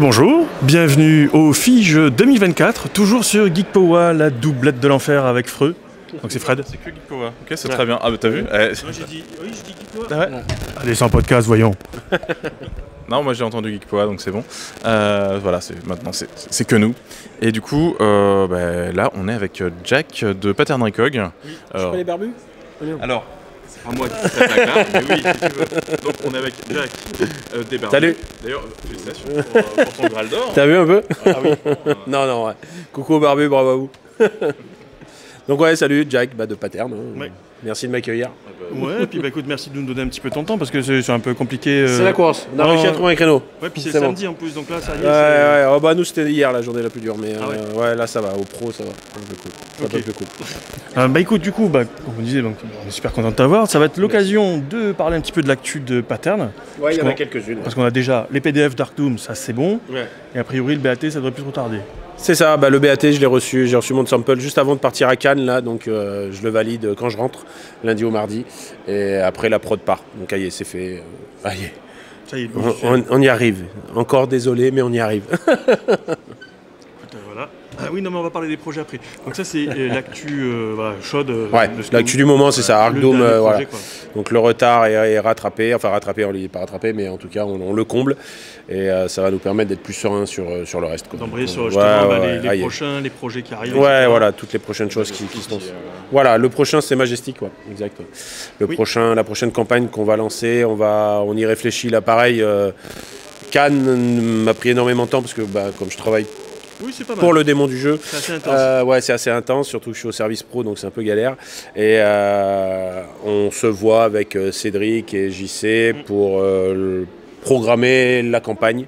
Bonjour, bienvenue au Fige 2024, toujours sur Geekpowa, la doublette de l'enfer avec Freux. Donc c'est Fred. C'est que Geekpowa. Ok, c'est très bien. Ah bah t'as vu Eh, Moi j'ai dit, oui j'ai dit Geekpowa. Allez, sans podcast, voyons. Non, moi j'ai entendu Geekpowa, donc c'est bon. Euh, voilà, c'est maintenant c'est- que nous. Et du coup, euh, bah, là, on est avec euh, Jack de Pattern Recog. Alors, les barbus alors, moi qui la mais oui, si tu veux. Donc on est avec Jack euh. Salut. D'ailleurs, félicitations pour, euh, pour ton Graal d'or. T'as vu un peu? Ah oui. Non, non, ouais. Coucou aux barbus, bravo à vous. Donc ouais, salut, Jack, bah, de Paterne. hein. Ouais. Merci de m'accueillir. Ouais, et puis bah écoute, merci de nous donner un petit peu ton temps parce que c'est un peu compliqué. euh, C'est la course, on a réussi à trouver un créneau. Ouais, puis c'est bon. samedi en plus, donc là ça y est. Ouais, ouais, oh, bah nous c'était hier la journée la plus dure, mais Ah ouais. euh, ouais. là ça va, au pro ça va, un peu cool. Un peu. Euh, bah écoute, du coup, bah, comme on disait, donc, on est super content de t'avoir. Ça va être l'occasion de parler un petit peu de l'actu de Pattern. Ouais, il y en a quelques-unes. Parce qu'on a déjà les PDF Dark Doom, ça c'est bon. Ouais. Et a priori, le BAT, ça devrait plus trop tarder. C'est ça, bah, le BAT je l'ai reçu, j'ai reçu mon sample juste avant de partir à Cannes là, donc euh, je le valide quand je rentre, lundi au mardi, et après la prod part. Donc aïe, c'est fait. euh, aïe. Ça y est, On, on- on y arrive. Encore désolé, mais on y arrive. Ah oui, non, mais on va parler des projets après. Donc ça, c'est euh, l'actu euh, voilà, chaude. euh, Ouais, l'actu du moment, c'est ça, Arc Dome, euh, voilà. quoi. Donc le retard est, est rattrapé, enfin rattrapé, on ne l'est pas rattrapé, mais en tout cas on, on le comble et euh, ça va nous permettre d'être plus serein sur, sur le reste. D'embrayer sur Ouais, justement, bah, les, prochains, les projets qui arrivent. Ouais, voilà, toutes les prochaines choses qui, qui se lancent. Voilà, le prochain c'est Majestic, ouais, exact. Le Oui. prochain, la prochaine campagne qu'on va lancer, on va, on y réfléchit là, pareil. Cannes m'a pris énormément de temps parce que bah, comme je travaille Oui, c'est pas mal. pour le démon du jeu, C'est assez intense. Euh, ouais, c'est assez intense, surtout que je suis au service pro, donc c'est un peu galère. Et euh, on se voit avec euh, Cédric et JC pour euh, programmer la campagne.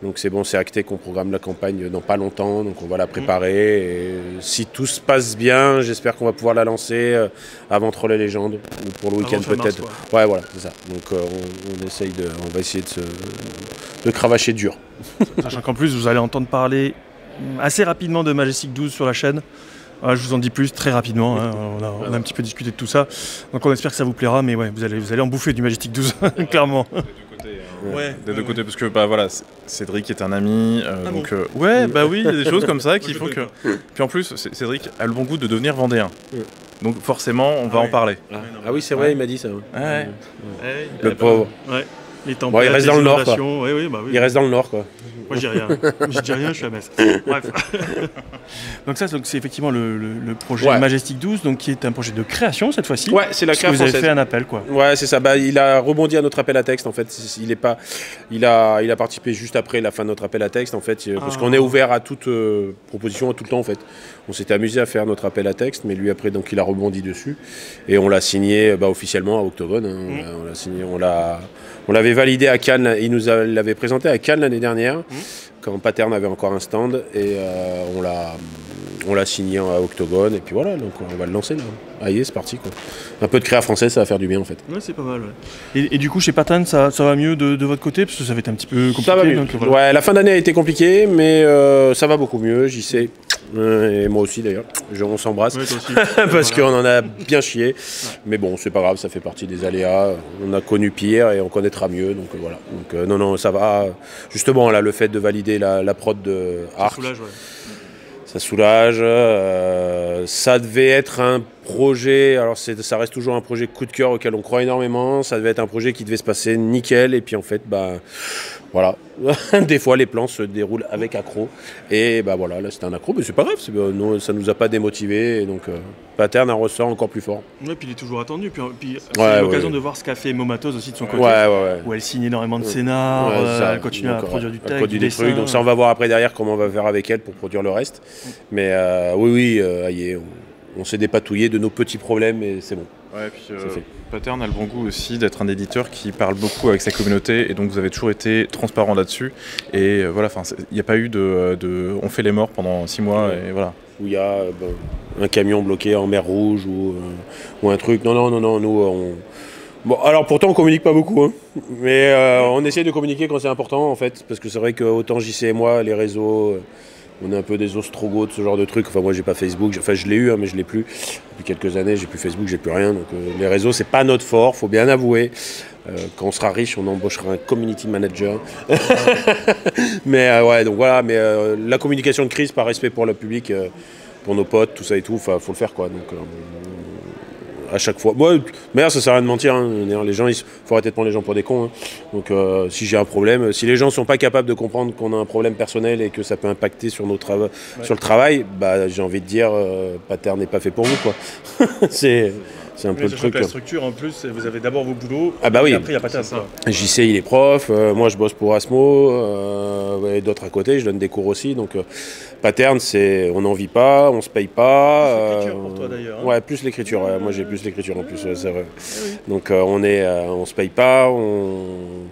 Donc c'est bon, c'est acté qu'on programme la campagne dans pas longtemps, donc on va la préparer. Et si tout se passe bien, j'espère qu'on va pouvoir la lancer euh, avant Troll et Légende, ou pour le week-end peut-être. Ouais, voilà, c'est ça. Donc euh, on, on essaye de, on va essayer de se, de cravacher dur. Sachant qu'en plus, vous allez entendre parler assez rapidement de Majestic 12 sur la chaîne. Voilà, je vous en dis plus très rapidement. hein. On, a, on a un petit peu discuté de tout ça. Donc on espère que ça vous plaira. Mais ouais, vous allez, vous allez en bouffer du Majestic 12, clairement. des deux côtés, hein. Ouais, Des deux ouais, côtés, parce que bah voilà, Cédric est un ami, euh, Ah donc bon euh, ouais, bah oui, il y a des choses comme ça qui font que. Puis en plus, Cédric a le bon goût de devenir vendéen. Donc forcément, on va Ah ouais. en parler. Ah, oui, c'est vrai, il m'a dit ça. Ouais. Ouais, Le pauvre. Ouais. Les tempêtes, il reste dans le nord, quoi. inondations. Ouais, oui, bah oui. Il reste dans le nord, quoi. Moi, je dis rien. je dis rien, je suis à Metz. Bref. donc ça, donc, c'est effectivement le, le- le projet Ouais. Majestic 12, donc qui est un projet de création cette fois-ci. Ouais, c'est la que vous avez création fait un appel, quoi. Ouais, c'est ça. Bah, il a rebondi à notre appel à texte. En fait, il est pas, il a, il a participé juste après la fin de notre appel à texte. En fait, euh, parce Ah. qu'on est ouvert à toute euh, proposition, à tout le temps. En fait, on s'était amusé à faire notre appel à texte, mais lui après, donc, il a rebondi dessus et on l'a signé bah, officiellement à Octogone. hein. Mm. On l'a- signé, on l'a, on l'avait validé à Cannes. Il nous l'avait présenté à Cannes l'année dernière, Mm. Quand Paterne avait encore un stand et euh, on l'a. On l'a signé à Octogone et puis voilà, donc on va le lancer là. Aïe, c'est parti quoi. Un peu de créa français, ça va faire du bien en fait. Ouais, c'est pas mal. ouais. Et, et du coup, chez Patton, ça, ça va mieux de, de votre côté? Parce que ça va être un petit peu compliqué. Ça va mieux. donc, voilà. Ouais, la fin d'année a été compliquée, mais euh, ça va beaucoup mieux, j'y sais. Et moi aussi d'ailleurs, on s'embrasse. Ouais. Parce Voilà. qu'on en a bien chié. Mais bon, c'est pas grave, ça fait partie des aléas. On a connu pire et on connaîtra mieux. Donc euh, voilà. Donc euh, non, non, ça va. Justement, là, le fait de valider la, la prod de Arc, soulage, ouais. Ça soulage. euh, ça devait être un projet, alors c'est- ça reste toujours un projet coup de cœur auquel on croit énormément. Ça devait être un projet qui devait se passer nickel. Et puis en fait, bah, voilà. Des fois, les plans se déroulent avec accro. Et bah voilà, là c'était un accro, mais c'est pas grave. c'est- euh, non, ça nous a pas démotivés. Et donc, euh, Pattern en ressort encore plus fort. Ouais, puis il est toujours attendu. Puis, puis c'est Ouais, l'occasion ouais. de voir ce qu'a fait Momatos aussi de son côté. Où elle signe énormément de scénars, euh, ça, elle continue à produire du texte, du des trucs. dessin. Donc ça, on va voir après derrière comment on va faire avec elle pour produire le reste. Mais euh, oui, oui, euh, aïe, on, on s'est dépatouillé de nos petits problèmes et c'est bon. Ouais, puis euh. Pattern a le bon goût aussi d'être un éditeur qui parle beaucoup avec sa communauté et donc vous avez toujours été transparent là-dessus. Et euh, voilà, il n'y a pas eu de, de- on fait les morts pendant six mois et voilà. Où il y a euh, bon, un camion bloqué en mer Rouge ou, euh, ou un truc. Non, non, non, non, nous, on... Bon, alors pourtant on communique pas beaucoup, hein. mais euh, on essaie de communiquer quand c'est important en fait, parce que c'est vrai que autant JC et moi, les réseaux, euh, on est un peu des ostrogoths, ce genre de truc. Enfin, moi, j'ai pas Facebook. Enfin, je l'ai eu, hein, mais je l'ai plus. Depuis quelques années, j'ai plus Facebook, j'ai plus rien. Donc, euh, les réseaux, c'est pas notre fort, faut bien avouer. Euh, quand on sera riche, on embauchera un community manager. mais euh, ouais, donc voilà. Mais la communication de crise, par respect pour le public, pour nos potes, tout ça et tout, faut le faire, quoi. Donc, à chaque fois. Moi, mais ça sert à rien de mentir. hein. D'ailleurs, Les gens, il faut arrêter de prendre les gens pour des cons. hein. Donc, euh, si j'ai un problème, si les gens sont pas capables de comprendre qu'on a un problème personnel et que ça peut impacter sur, nos trava- sur le travail, bah, j'ai envie de dire, euh, Pater n'est pas fait pour vous, quoi. c'est, c'est un peu le truc. la quoi. structure, en plus, vous avez d'abord vos boulots. Ah bah oui. Et après, il n'y a pas de ça. JC, il est prof. euh, moi, je bosse pour Asmo. euh, et d'autres à côté. Je donne des cours aussi. Donc, euh, Paterne, c'est on n'en vit pas, on se paye pas. Plus l'écriture euh, pour toi, d'ailleurs, hein. Ouais, plus l'écriture. ouais. Moi, j'ai plus l'écriture en plus. ouais, c'est vrai. Donc, euh, on est, euh, on se paye pas, on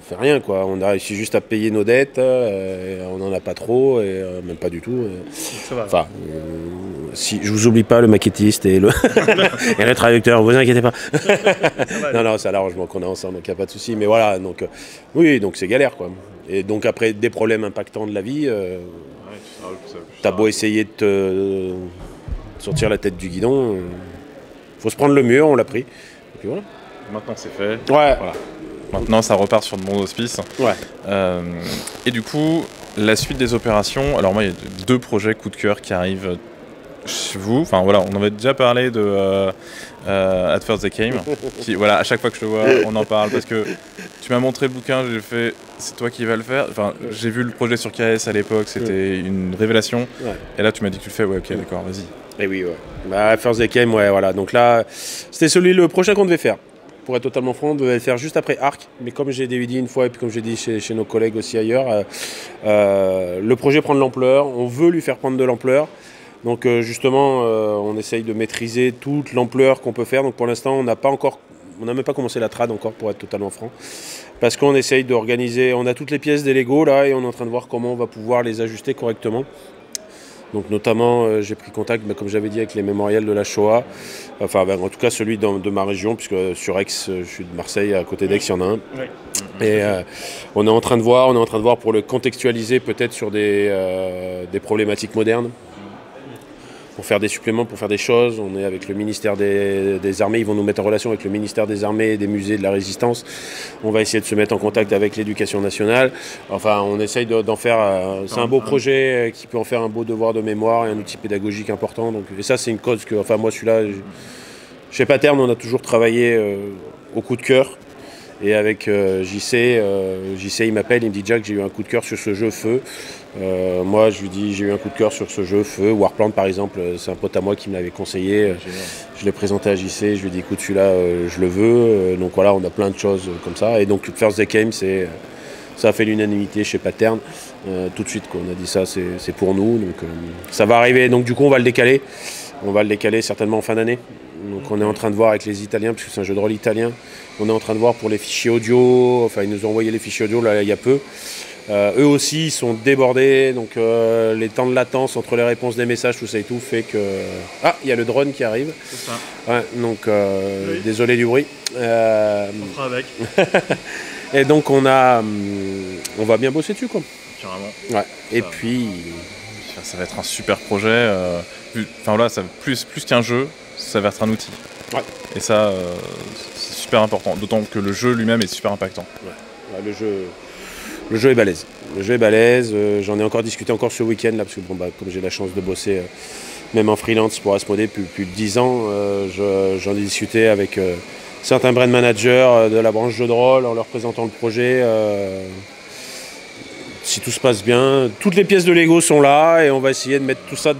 fait rien quoi. On a réussi juste à payer nos dettes. euh, et on n'en a pas trop et euh, même pas du tout. euh. Ça va. Enfin, euh, si je vous oublie pas le maquettiste et le, et le traducteur, vous inquiétez pas. non, non, c'est à l'arrangement qu'on a ensemble, donc il n'y a pas de souci. Mais voilà, donc euh, oui, donc c'est galère quoi. Et donc après des problèmes impactants de la vie, euh, t'as beau essayer de te sortir la tête du guidon, euh, faut se prendre le mur, on l'a pris. Et puis voilà. Maintenant, c'est fait. Ouais, Maintenant, ça repart sur de bons auspices. ouais. Euh, et du coup, la suite des opérations. Alors, moi, il y a deux projets coup de cœur qui arrivent vous. Enfin, voilà, on avait déjà parlé de euh, euh, At First They Came. qui, voilà, à chaque fois que je te vois, on en parle parce que tu m'as montré le bouquin, j'ai fait c'est toi qui vas le faire. Enfin, j'ai vu le projet sur KS à l'époque, c'était une révélation. Ouais. Et là, tu m'as dit que tu le fais. Ouais, ok, d'accord, vas-y. Et oui, ouais. Bah, First Day Came, ouais, voilà. Donc là, c'était celui, le prochain qu'on devait faire. Pour être totalement franc, on devait le faire juste après Arc. Mais comme j'ai dit une fois, et puis comme j'ai dit chez, chez nos collègues aussi ailleurs, euh, euh, le projet prend de l'ampleur. On veut lui faire prendre de l'ampleur. Donc euh, justement, euh, on essaye de maîtriser toute l'ampleur qu'on peut faire. Donc pour l'instant, on n'a pas encore, on n'a même pas commencé la trad encore, pour être totalement franc. Parce qu'on essaye d'organiser, on a toutes les pièces des Lego là, et on est en train de voir comment on va pouvoir les ajuster correctement. Donc notamment, euh, j'ai pris contact, bah, comme j'avais dit, avec les mémorials de la Shoah. Enfin, bah, en tout cas celui de ma région, puisque euh, sur Aix, euh, je suis de Marseille, à côté d'Aix, il y en a un. Et on est en train de voir, on est en train de voir pour le contextualiser peut-être sur des, des problématiques modernes. Pour faire des suppléments, pour faire des choses. On est avec le ministère des, Armées, ils vont nous mettre en relation avec le ministère des Armées des musées de la Résistance. On va essayer de se mettre en contact avec l'éducation nationale. Enfin, on essaye de- d'en faire. euh, c'est un beau projet euh, qui peut en faire un beau devoir de mémoire et un outil pédagogique important. Donc, et ça, c'est une cause que, enfin, moi, celui-là, chez Paterne, on a toujours travaillé euh, au coup de cœur. Et avec euh, JC, euh, JC, il m'appelle, il me dit Jack, j'ai eu un coup de cœur sur ce jeu Feu. Euh, moi, je lui dis j'ai eu un coup de cœur sur ce jeu Feu. Warplant, par exemple, euh, c'est un pote à moi qui me l'avait conseillé. Euh, Je l'ai présenté à JC, je lui ai dit écoute, celui-là, euh, je le veux. Donc voilà, on a plein de choses comme ça. Et donc, First Day Game, c'est. Ça a fait l'unanimité chez Paterne. Euh, tout de suite, quoi. on a dit ça, c'est c'est pour nous. Donc, euh, ça va arriver. Donc, du coup, on va le décaler. On va le décaler certainement en fin d'année. Donc, on est en train de voir avec les Italiens, puisque c'est un jeu de rôle italien. On est en train de voir pour les fichiers audio. Enfin, ils nous ont envoyé les fichiers audio là, il y a peu. Euh, eux aussi ils sont débordés, donc euh, les temps de latence entre les réponses des messages, tout ça et tout, fait que. Ah, il y a le drone qui arrive. C'est ça. Ouais, donc euh, Oui. désolé du bruit. On fera avec. et donc on a, hum, on va bien bosser dessus quoi. Carrément. Ouais. Et Ça. puis, Ça, va être un super projet. euh, Enfin voilà, ça, plus, plus qu'un jeu, ça va être un outil. Ouais. Et ça, euh, c'est super important. D'autant que le jeu lui-même est super impactant. ouais, le jeu, le jeu est balèze. Le jeu est balèze. euh, J'en ai encore discuté encore ce week-end là, parce que bon bah comme j'ai la chance de bosser, euh, même en freelance pour Asmodée depuis plus de 10 ans, euh, je- j'en ai discuté avec certains brand managers de la branche jeu de rôle en leur présentant le projet. Si tout se passe bien, toutes les pièces de Lego sont là et on va essayer de mettre tout ça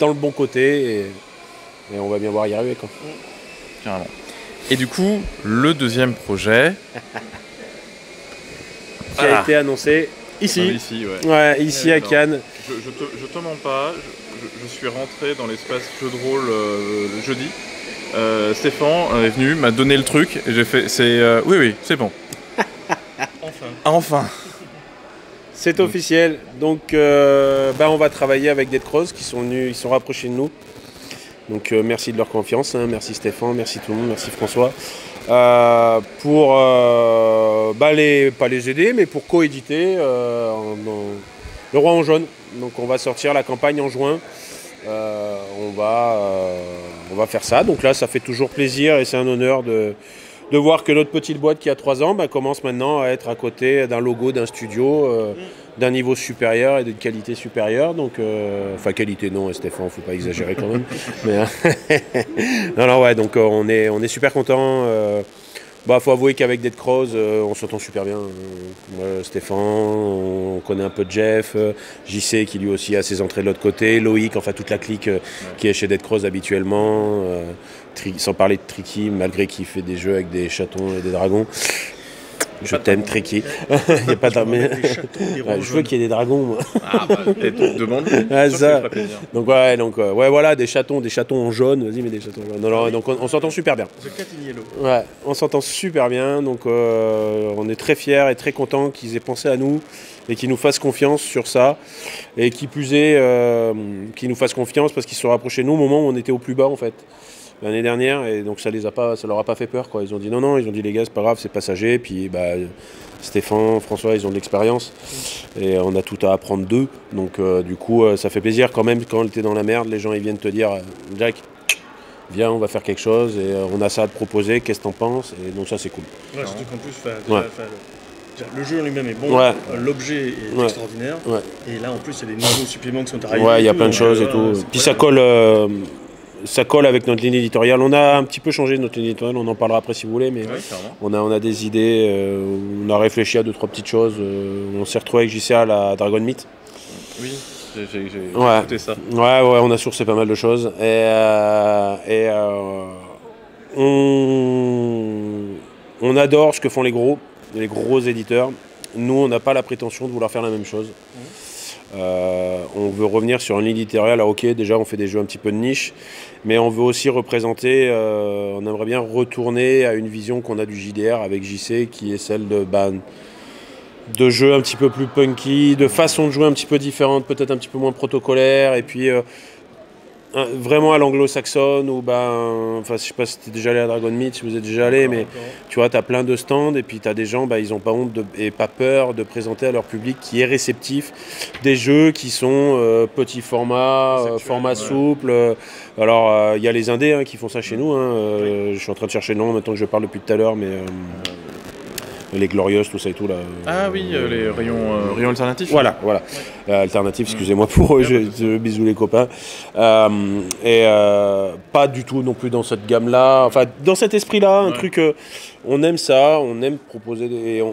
dans le bon côté et, et on va bien voir y arriver quoi. Carrément. Et du coup, le deuxième projet. Qui a Ah. été annoncé ici. Ah, ici, ouais. Ouais, ici à. Cannes. Je, je te, je te mens pas, je, je- je suis rentré dans l'espace jeu de rôle euh, le jeudi. Euh, Stéphane est venu, m'a donné le truc et j'ai fait c'est euh, oui oui c'est bon. Enfin. Enfin. C'est officiel. Donc, euh, bah, on va travailler avec Dead Cross qui sont venus, ils sont rapprochés de nous. Donc, euh, merci de leur confiance. hein. Merci Stéphane, merci tout le monde, merci François. Euh, pour, bah, les, pas les aider, mais pour coéditer le roi en jaune. Donc on va sortir la campagne en juin. On, va, on va faire ça. Donc là, ça fait toujours plaisir et c'est un honneur de, de voir que notre petite boîte qui a 3 ans bah, commence maintenant à être à côté d'un logo, d'un studio, euh, d'un niveau supérieur et d'une qualité supérieure. Donc, enfin, qualité non, Stéphane, faut pas exagérer quand même. Mais, non, non, ouais, donc on, est, on est super content. Bah, faut avouer qu'avec Dead Cross, euh, on s'entend super bien. Euh, Stéphane, on connaît un peu Jeff, euh, JC qui lui aussi a ses entrées de l'autre côté, Loïc, enfin toute la clique qui est chez Dead Cross habituellement. sans parler de Tricky, malgré qu'il fait des jeux avec des chatons et des dragons. Je t'aime, Tricky. Il n'y a pas de Je veux qu'il y ait des dragons, moi. Ah, bah, demande. Ah, ça. Donc, ouais, donc, euh, ouais, voilà, des chatons, des chatons en jaune. Vas-y, mais des chatons en jaune. Non, non, donc, on, s'entend super bien. Ouais, on s'entend super bien. Donc, euh, on est très fiers et très contents qu'ils aient pensé à nous et qu'ils nous fassent confiance sur ça. Et qui plus est, euh, qu'ils nous fassent confiance parce qu'ils se sont rapprochés de nous au moment où on était au plus bas, en fait l'année dernière et donc ça les a pas ça leur a pas fait peur quoi. Ils ont dit non non ils ont dit les gars c'est pas grave c'est passager puis bah Stéphane François ils ont de l'expérience et on a tout à apprendre d'eux. Donc euh, du coup euh, ça fait plaisir quand même quand tu es dans la merde les gens ils viennent te dire euh, Jack viens on va faire quelque chose et on a ça à te proposer qu'est-ce que t'en penses et donc ça c'est cool. Ouais, surtout qu'en plus le jeu en lui-même est bon, l'objet est extraordinaire. Et là, en plus, il y a des nouveaux suppléments qui sont arrivés. Ouais, il y a plein de choses et tout. Puis ça colle, ça colle avec notre ligne éditoriale. On a un petit peu changé notre ligne éditoriale, on en parlera après si vous voulez, mais on, a, on a des idées, euh, on a réfléchi à deux, trois petites choses. Euh, on s'est retrouvé avec JC à la Dragon Meat. Oui, j'ai écouté ça. Ouais, ouais, on a sourcé pas mal de choses. Et, euh, et on, on adore ce que font les gros, les gros éditeurs. Nous, on n'a pas la prétention de vouloir faire la même chose. Mmh. Euh, on veut revenir sur une ligne éditoriale. Alors, ok, déjà, on fait des jeux un petit peu de niche, mais on veut aussi représenter, euh, on aimerait bien retourner à une vision qu'on a du JDR avec JC, qui est celle de, bah, de jeux un petit peu plus punky, de façon de jouer un petit peu différente, peut-être un petit peu moins protocolaire, et puis euh, vraiment à l'anglo-saxonne ou ben enfin je sais pas si tu es déjà allé à Dragon Meat si vous êtes déjà allé mais tu vois tu as plein de stands et puis tu as des gens bah, ils ont pas honte et pas peur de présenter à leur public qui est réceptif des jeux qui sont euh, petits formats euh, format souple. Euh, alors il y a les indés hein, qui font ça chez nous hein, je suis en train de chercher le nom maintenant que je parle depuis tout à l'heure mais les glorieuses, tout ça et tout là. Ah oui, euh, les rayons, euh, rayons alternatifs. Voilà, voilà. Euh, alternatifs, excusez-moi pour eux, je, bisous les copains. et pas du tout non plus dans cette gamme-là. Enfin, dans cet esprit-là, un truc, on aime ça, on aime proposer des,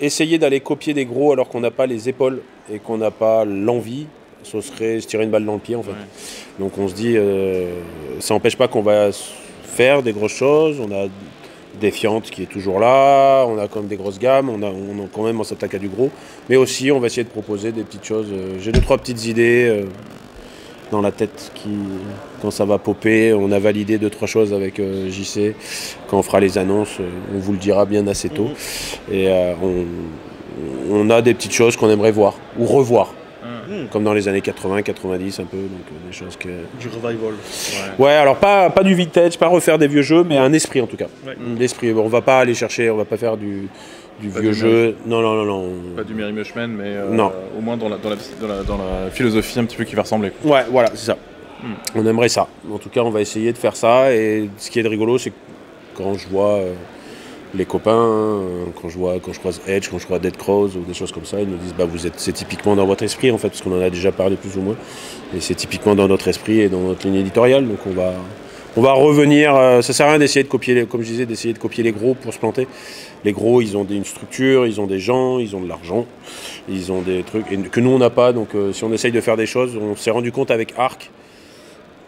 essayer d'aller copier des gros alors qu'on n'a pas les épaules et qu'on n'a pas l'envie. Ce serait se tirer une balle dans le pied en fait. Donc on se dit, ça n'empêche pas qu'on va faire des grosses choses. On a Défiante qui est toujours là, on a quand même des grosses gammes, on, a, on quand même on s'attaque à du gros, mais aussi on va essayer de proposer des petites choses. Euh, j'ai deux trois petites idées euh, dans la tête qui, quand ça va popper, on a validé deux trois choses avec euh, JC. Quand on fera les annonces, on vous le dira bien assez tôt. Mhm. Et on, on a des petites choses qu'on aimerait voir ou revoir. Hmm. comme dans les années 80, 90 un peu, donc euh, des choses que... Du revival. Ouais, alors pas, pas du vintage, pas refaire des vieux jeux, mais un esprit en tout cas. L'esprit, on va pas aller chercher, on va pas faire du, du vieux jeu. Non, non, non, non. Pas du Mary Mushman, mais euh, au moins dans la, dans, la, dans, la, philosophie un petit peu qui va ressembler. Ouais, voilà, c'est ça. Hmm. On aimerait ça. En tout cas, on va essayer de faire ça. Et ce qui est de rigolo, c'est que quand je vois... Euh, les copains, hein, quand je vois, quand je croise Edge, quand je croise Dead Crows ou des choses comme ça, ils nous disent bah vous êtes, c'est typiquement dans votre esprit en fait, parce qu'on en a déjà parlé plus ou moins, et c'est typiquement dans notre esprit et dans notre ligne éditoriale, donc on va, on va revenir. Euh, ça sert à rien d'essayer de copier, les, comme je disais, d'essayer de copier les gros pour se planter. Les gros, ils ont une structure, ils ont des gens, ils ont de l'argent, ils ont des trucs que nous on n'a pas. Donc euh, si on essaye de faire des choses, on s'est rendu compte avec Arc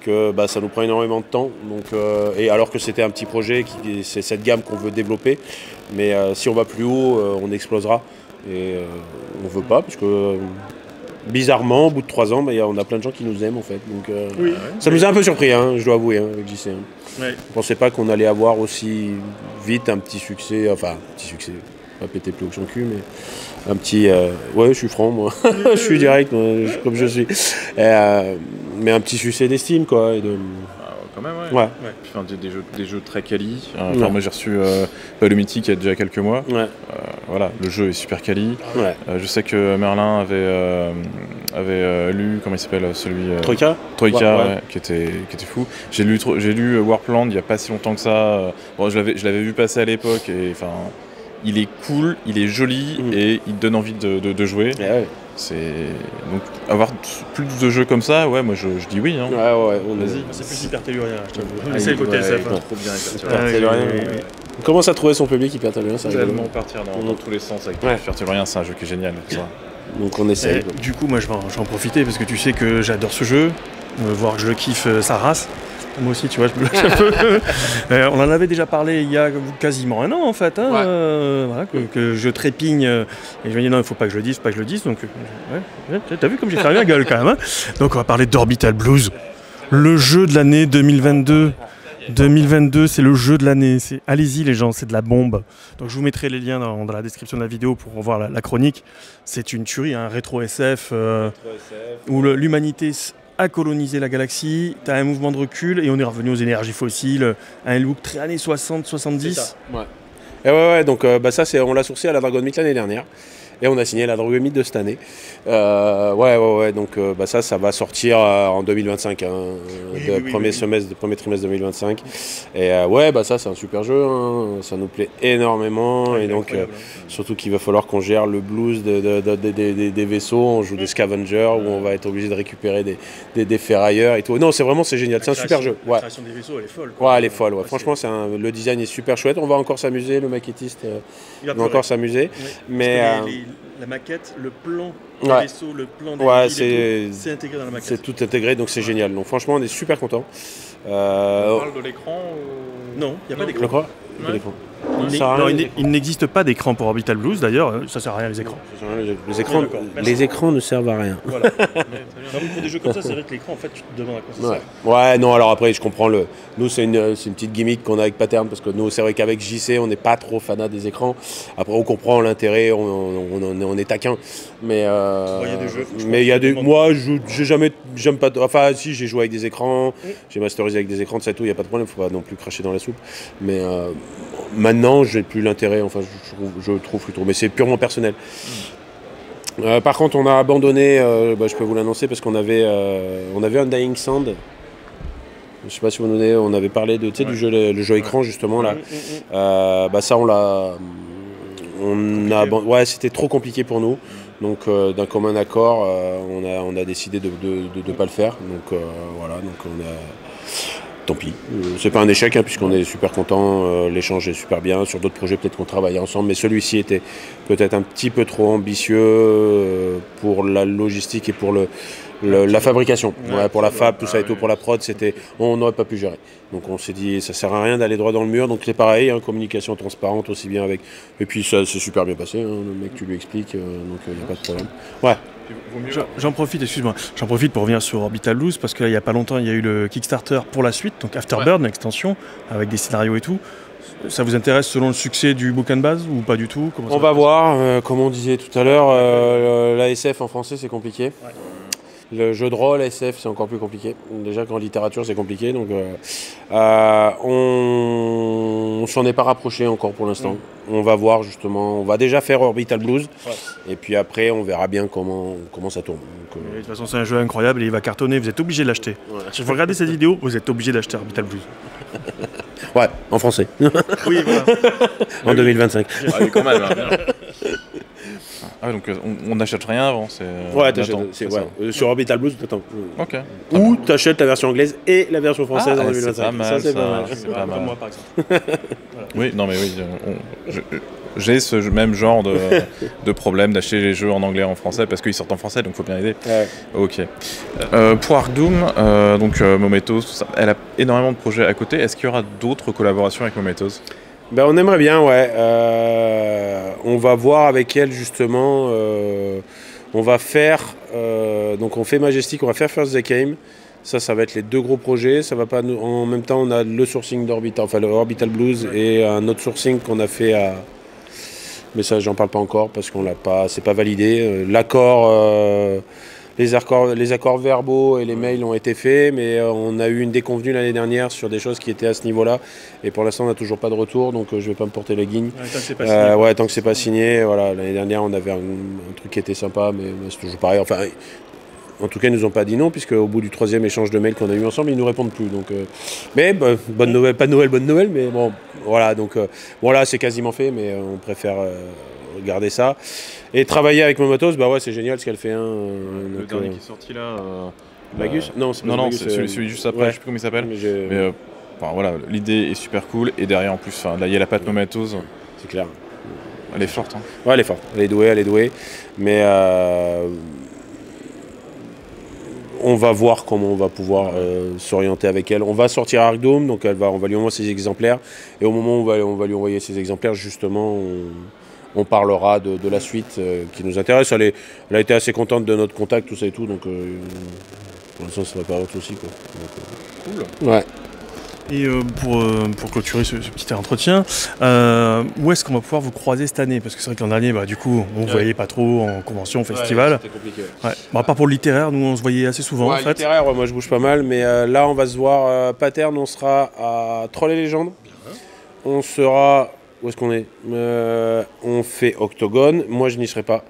que bah, ça nous prend énormément de temps. Donc, euh, et alors que c'était un petit projet, c'est cette gamme qu'on veut développer. Mais euh, si on va plus haut, euh, on explosera. Et on veut pas, parce que bizarrement, au bout de trois ans, bah, on a plein de gens qui nous aiment en fait. Donc, ça nous a un peu surpris, hein, je dois avouer, hein, avec JC. Hein. ne pensais pas qu'on allait avoir aussi vite un petit succès, enfin, un petit succès, pas péter plus haut que son cul, mais un petit. Euh, ouais, je suis franc, moi. je suis direct, comme je suis. Euh, mais un petit succès d'estime, quoi. Et de... Ah, même, ouais. Ouais. Puis, enfin, des, des jeux, des jeux très quali. Enfin, Ouais. moi j'ai reçu euh, le Mythique il y a déjà quelques mois. Ouais. Euh, voilà, le jeu est super quali. Ouais. Je sais que Merlin avait, avait lu, comment il s'appelle celui Troika Troika, qui, était, qui était fou. J'ai lu, j'ai lu Warpland il n'y a pas si longtemps que ça. Bon, je l'avais je l'avais vu passer à l'époque et enfin, il est cool, il est joli Mhm. et il donne envie de, de- de jouer. Ouais, ouais. C'est donc avoir plus de jeux comme ça, ouais, moi je, je dis oui. Hein. Ouais, ouais, on Vas-y. C'est plus hyper tellurien, je t'avoue. Ah, C'est le côté ouais, SF. il hein. trop bien Ah, oui, Tellurien, oui, oui. On commence à trouver son public hyper tellurien, ça rigole. Tellement partir dans, dans tous les sens avec Ouais. Faire rien, c'est un jeu qui est génial. ça. Donc on essaye. Et du coup, moi, je vais en, je vais en profiter parce que tu sais que j'adore ce jeu, euh, voir que je le kiffe euh, sa race. Moi aussi, tu vois, je me lâche un peu. Euh, on en avait déjà parlé il y a quasiment un an, en fait. hein, Ouais. euh, voilà, que, que je trépigne. euh, et je me dis, non, il faut pas que je le dise, faut pas que je le dise. Donc, ouais, t'as vu comme j'ai fermé la gueule quand même. hein. donc, on va parler d'Orbital Blues, le jeu de l'année 2022. 2022, c'est le jeu de l'année. C'est allez-y les gens, c'est de la bombe. Donc je vous mettrai les liens dans, dans la description de la vidéo pour voir la, la chronique. C'est une tuerie, un rétro SF euh, où le- l'humanité a colonisé la galaxie. T'as un mouvement de recul et on est revenu aux énergies fossiles, un look très années 60-70. Et ouais, ouais, donc euh, bah, ça, on l'a sourcé à la Dragon Myth l'année dernière. Et on a signé la Dragon Myth de cette année. Euh, ouais, ouais, ouais, donc euh, bah, ça, ça va sortir euh, en 2025, hein, Oui, de oui, oui, premier oui. semestre, de premier trimestre 2025. Et ouais, bah ça, c'est un super jeu, hein, ça nous plaît énormément. et donc, euh, surtout qu'il va falloir qu'on gère le blues de- de- de- de- de- des- vaisseaux, on joue des scavengers, où on va être obligé de récupérer des, des, des ferrailleurs et tout. Non, c'est vraiment, c'est génial, c'est un super jeu. La Ouais. création des vaisseaux, elle est folle. Ouais, elle est folle. Ouais. Franchement, c'est un- le design est super chouette. On va encore s'amuser, le maquettiste il va encore s'amuser. Mais les- la maquette, le plan des Ouais. vaisseaux, le plan des Ouais, c'est- tout, c'est intégré dans la c'est maquette. tout intégré, donc c'est génial. Donc franchement, on est super content. Euh, On parle de l'écran ou... Non, il n'y a pas d'écran. Il non, il il n'existe pas d'écran pour Orbital Blues d'ailleurs, euh, ça sert à rien les écrans. Les, les écrans, les écrans ne servent à rien. Voilà. Non, mais pour des jeux comme ça, c'est vrai que l'écran, en fait, tu te demandes à quoi ça Ouais. sert. ouais, non, alors après, je comprends le. Nous, c'est une, c'est une petite gimmick qu'on a avec Pattern parce que nous, c'est vrai qu'avec JC, on n'est pas trop fanat des écrans. Après, on comprend l'intérêt, on, on, on- on est taquin. Mais. euh, Ouais, il y a des jeux, mais il y a des. Moi, je- j'ai jamais. J'aime pas. Enfin, si, j'ai joué avec des écrans. J'ai masterisé avec des écrans de ça et tout, il n'y a pas de problème, faut pas non plus cracher dans la soupe. Mais euh, maintenant, j'ai plus l'intérêt, enfin, je, trouve, je trouve plus trop. Mais c'est purement personnel. Euh, par contre, on a abandonné, euh, bah, je peux vous l'annoncer, parce qu'on avait, euh, on avait un Dying Sand. Je sais pas si vous nous donnez, on avait parlé de, Ouais. du jeu, le, le jeu écran justement là. Mm, mm, mm. Euh, bah ça, on l'a, on a, ouais, c'était trop compliqué pour nous. Donc d'un commun accord, on a, on a décidé de ne pas le faire. Donc voilà, donc on a, tant pis. Euh, C'est pas un échec hein, puisqu'on est super content. euh, L'échange est super bien. Sur d'autres projets, peut-être qu'on travaille ensemble, mais celui-ci était peut-être un petit peu trop ambitieux euh, pour la logistique et pour le, le- la fabrication. Ouais, Ouais, pour la fab, tout ça et tout, pour la prod, c'était, on n'aurait pas pu gérer. Donc on s'est dit, ça sert à rien d'aller droit dans le mur. Donc c'est pareil, hein, communication transparente aussi bien avec. Et puis ça s'est super bien passé. hein, le mec, tu lui expliques, euh, donc il n'y a pas de problème. Ouais. J'en- profite, excuse-moi, j'en profite pour revenir sur Orbital Blues parce qu'il n'y a pas longtemps, il y a eu le Kickstarter pour la suite, donc Afterburn, l'extension, avec des scénarios et tout. Ça vous intéresse selon le succès du bouquin de base ou pas du tout? Comment On va voir, euh, comme on disait tout à l'heure, euh, la SF en français c'est compliqué. Le jeu de rôle SF c'est encore plus compliqué. Déjà qu'en littérature c'est compliqué, donc euh, euh, on, on s'en est pas rapproché encore pour l'instant. On va voir justement, on va déjà faire Orbital Blues, et puis après on verra bien comment, comment ça tourne. Donc, euh, De toute façon, c'est un jeu incroyable et il va cartonner, vous êtes obligé de l'acheter. Si vous regardez cette vidéo, vous êtes obligé d'acheter Orbital Blues. ouais, en français, Oui, voilà. en 2025. Ah oui, quand même. hein. Ah ouais, donc euh, on n'achète rien avant. C'est, euh, Ouais, t'achètes, c'est- ouais, ça. euh, sur Orbital Blues, t'attends. Ok. Ou t'achètes la version anglaise et la version française Ah, en c'est 2025. pas mal, ça c'est pas mal. C'est pas Comme mal. moi, par exemple. Oui, non mais oui, euh, on- je- j'ai ce même genre de, de problème d'acheter les jeux en anglais et en français parce qu'ils sortent en français, donc faut bien aider. Ouais. Ok. Euh, pour Arc Doom, euh, donc euh, Mometos, tout ça, elle a énormément de projets à côté. Est-ce qu'il y aura d'autres collaborations avec Mometos? Ben, on aimerait bien, ouais. Euh, on va voir avec elle justement. euh, on va faire. euh, donc on fait Majestic, on va faire First the Game. Ça, ça va être les deux gros projets. Ça va pas en même temps, on a le sourcing d'Orbital, enfin le Orbital Blues et un autre sourcing qu'on a fait à. Mais ça, j'en parle pas encore parce qu'on l'a pas, c'est pas validé. L'accord, les accords, les accords verbaux et les mails ont été faits, mais euh, on a eu une déconvenue l'année dernière sur des choses qui étaient à ce niveau-là. Et pour l'instant, on n'a toujours pas de retour, donc euh, je vais pas me porter la guigne. Ouais, tant que c'est pas Euh, signé. ouais, tant que c'est pas signé, voilà. L'année dernière, on avait un, un truc qui était sympa, mais mais c'est toujours pareil. Enfin, en tout cas, ils nous ont pas dit non, puisque au bout du troisième échange de mails qu'on a eu ensemble, ils nous répondent plus. Donc, euh, mais bah, bonne nouvelle, pas de nouvelle, bonne nouvelle, mais bon, voilà. Donc, euh, bon là, c'est quasiment fait, mais euh, on préfère euh, garder ça et travailler avec Momotos. Bah ouais, c'est génial ce qu'elle fait. hein, euh, Le donc, dernier euh, qui est sorti là. euh, Magus euh, Non, c'est Non, non, Magus, c'est euh, celui, celui juste après, ouais. je sais plus comment il s'appelle. mais j'ai- Mais euh, enfin, voilà, l'idée est super cool. Et derrière, en plus, là, il y a la pâte Momatos. c'est clair. Elle est forte. hein. Ouais, elle est forte, elle est douée, elle est douée. Mais euh, on va voir comment on va pouvoir euh, s'orienter avec elle. On va sortir Arc Dome, donc elle va, on va lui envoyer ses exemplaires. Et au moment où on va, on va lui envoyer ses exemplaires, justement, on, on parlera de, de la suite euh, qui nous intéresse. Elle, est- elle a été assez contente de notre contact, tout ça et tout. Donc euh, pour l'instant, ça va pas avoir de soucis. quoi. Donc, euh, Ouais. Et euh, pour, euh, pour clôturer ce, ce petit entretien, euh, où est-ce qu'on va pouvoir vous croiser cette année? Parce que c'est vrai que l'an dernier, bah, du coup, on ne Ouais. voyait pas trop en convention, festival. C'était compliqué. Ouais. Bah, à part pour le littéraire, nous on se voyait assez souvent Ouais, en fait. littéraire, ouais, moi je bouge pas mal, mais euh, là on va se voir euh, Paterne, on sera à Troll et Légendes. On sera. Où est-ce qu'on est, Euh, On fait Octogone, moi je n'y serai pas.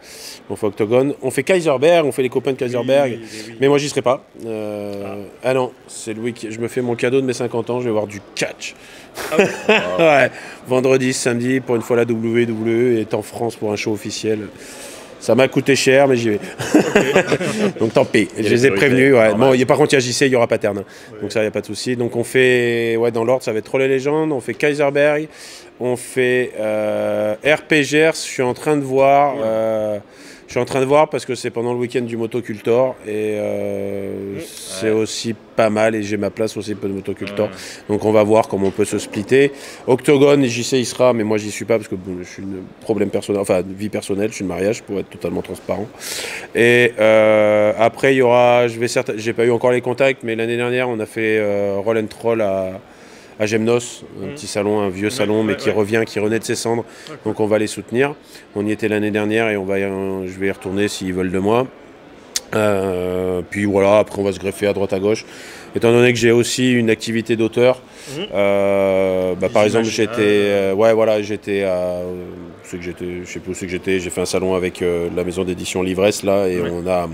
On fait Octogone. On fait Kaiserberg, on fait les copains de Kaiserberg. Mais moi j'y serai pas. Euh, ah. non, c'est le week Je me fais mon cadeau de mes 50 ans, je vais voir du catch. ouais. Vendredi, samedi, pour une fois la WWE est en France pour un show officiel. Ça m'a coûté cher, mais j'y vais. Donc tant pis. Je les les ai prévenus. Ouais. Bon, y a, par contre, il y a JC, il y aura Paterne. Donc ça, il n'y a pas de souci. Donc on fait, ouais, dans l'ordre, ça va être Troll et Légende. On fait Kaiserberg. On fait euh, RPGers. Je suis en train de voir. euh, je suis en train de voir parce que c'est pendant le week-end du Motocultor et euh, c'est aussi pas mal et j'ai ma place aussi pour le Motocultor. Donc on va voir comment on peut se splitter. Octogone, j'y sais, il sera, mais moi j'y suis pas parce que bon, je suis une problème personnel, enfin de vie personnelle, je suis de mariage pour être totalement transparent. Et euh, après il y aura, je vais certes, j'ai pas eu encore les contacts, mais l'année dernière on a fait euh, Roll and Troll à à Gemnos, un petit salon, un vieux salon, mais qui revient, qui renaît de ses cendres. Donc on va les soutenir. On y était l'année dernière et on va, y- je vais y retourner s'ils veulent de moi. Euh, puis voilà, après on va se greffer à droite à gauche. Étant donné que j'ai aussi une activité d'auteur, Mhm. euh, bah, par exemple j'étais, euh, ouais voilà, j'étais à, euh, que j'étais, je sais plus où c'est que j'étais. J'ai fait un salon avec euh, la maison d'édition Livresse là et on a,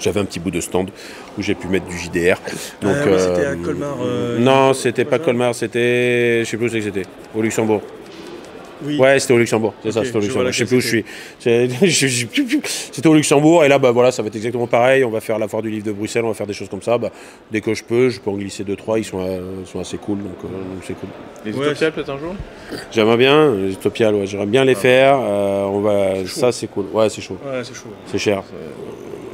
j'avais un petit bout de stand où j'ai pu mettre du JDR. Donc Ah oui, c'était à euh, Colmar, euh, non, c'était pas ça Colmar, c'était, je sais plus où c'est que c'était, au Luxembourg. Oui. Ouais, c'était au Luxembourg, c'est ça, c'était au Luxembourg. Je sais plus où je suis. C'était au Luxembourg et là, bah voilà, ça va être exactement pareil. On va faire la foire du livre de Bruxelles, on va faire des choses comme ça. Bah, dès que je peux, je peux en glisser deux trois. Ils sont, euh, sont assez cool, donc euh, c'est cool. Les Ouais, Utopia, peut-être un jour J'aimerais bien les Utopiales, ouais, j'aimerais bien les faire. euh, on va, ça c'est cool. Ouais, c'est chaud, Ouais, c'est chaud. c'est cher.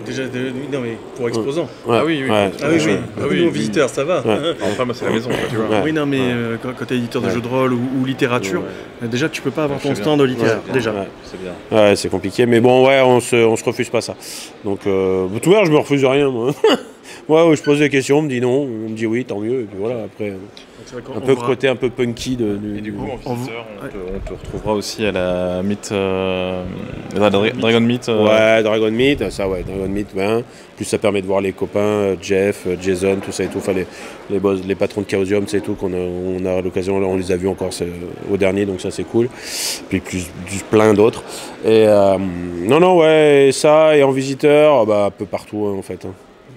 Déjà, de- non mais pour exposant. Ouais, Ah oui, oui. ouais, Ah oui, oui. Ah oui, Nous, en oui. visiteur, ça va. Ouais. Enfin, moi, c'est la maison, quoi, tu vois. Ouais. Oui, non, mais Ouais. euh, quand, quand tu es éditeur de Ouais. jeux de rôle ou, ou littérature, euh, déjà, tu peux pas avoir Ouais, ton stand littéraire. Ouais. Déjà. Ouais. C'est bien. Ouais, c'est compliqué, mais bon, ouais, on se, on se refuse pas ça. Donc, euh, tout à l'heure, je me refuse rien, moi. ouais, ouais, je pose des questions, on me dit non, on me dit oui, tant mieux, et puis voilà, après, qu'on- un peu verra. côté un peu punky de. de- Et du coup, en On visiteur, on, te, on te retrouvera aussi à la Meet. euh, la Dra- Dragon Meet. euh, Ouais, Dragon Meat, ça ouais, Dragon Meat, ben. Plus ça permet de voir les copains, euh, Jeff, euh, Jason, tout ça et tout, enfin les, les, boss, les patrons de Chaosium, c'est tout, qu'on a, on a l'occasion, là, on les a vus encore au dernier, donc ça c'est cool. Puis plus, plus plein d'autres. Et euh, non, non, ouais, et ça, et en visiteur, bah, un peu partout hein, en fait. Hein.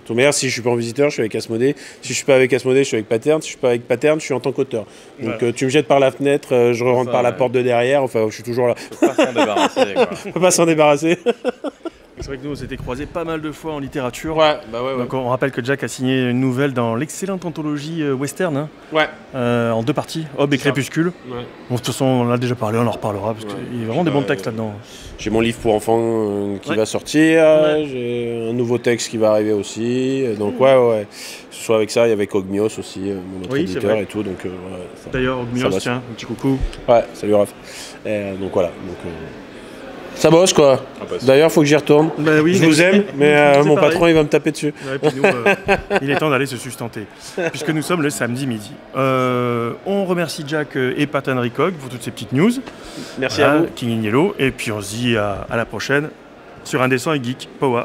De toute manière, si je suis pas en visiteur, je suis avec Asmodée. Si je suis pas avec Asmodée, je suis avec Pattern. Si je suis pas avec Pattern, je suis en tant qu'auteur. Donc euh, tu me jettes par la fenêtre, euh, je rentre Ça, par la porte de derrière. Enfin, je suis toujours là. Faut pas s'en débarrasser, quoi. On peut pas s'en débarrasser. C'est vrai que nous, on s'était croisés pas mal de fois en littérature. Ouais, bah ouais, Donc on rappelle que Jack a signé une nouvelle dans l'excellente anthologie euh, western, hein, Ouais. euh, en deux parties, Aube et. Crépuscule. Ouais. Bon, de toute façon, on en a déjà parlé, on en reparlera, parce Ouais. qu'il y a vraiment des Bah, bons textes là-dedans. J'ai mon livre pour enfants euh, qui Ouais. va sortir, euh, Ouais. j'ai un nouveau texte qui va arriver aussi. euh, Donc ouais, ouais, ouais. Que ce soit avec ça, et avec Ogmios aussi, euh, mon autre Oui, c'est éditeur vrai. et tout. Donc euh, ouais, ça- D'ailleurs, Ça Ogmios, va. tiens, un petit coucou. ouais, salut Raph. Et, euh, donc voilà. Donc, euh, ça bosse quoi. Ah, bah, D'ailleurs, faut que j'y retourne. Bah oui, je vous aime, mais euh, mon pareil. patron il va me taper dessus. Ouais, puis nous, euh, il est temps d'aller se sustenter, puisque nous sommes le samedi midi. Euh, on remercie Jack et Pat Henricog pour toutes ces petites news. Merci Voilà, à vous. King in Yellow, et puis on se dit à, à la prochaine sur Indécent et Geek. Powa.